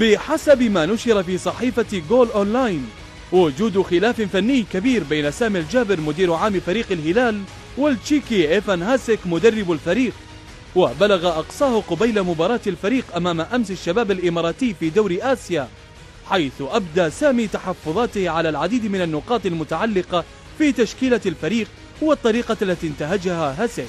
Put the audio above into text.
بحسب ما نشر في صحيفة جول أونلاين. وجود خلاف فني كبير بين سامي الجابر مدير عام فريق الهلال والتشيكي إيفان هاسك مدرب الفريق. وبلغ أقصاه قبيل مباراة الفريق أمام أمس الشباب الإماراتي في دوري آسيا حيث أبدى سامي تحفظاته على العديد من النقاط المتعلقة في تشكيلة الفريق والطريقة التي انتهجها هاسك